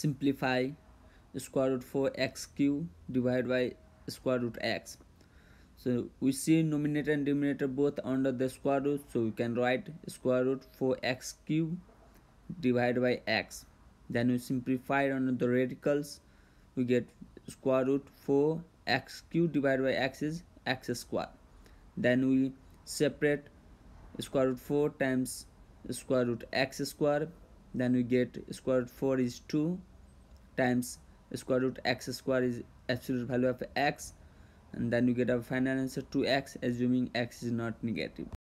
simplify square root 4 x cube divided by square root x. So we see numerator and denominator both under the square root. So we can write square root 4 x cube divided by x. Then we simplify under the radicals. We get square root 4 x cube divided by x is x square. Then we separate square root 4 times square root x square. Then we get square root 4 is 2 times square root x square is absolute value of x and then you get our final answer 2x assuming x is not negative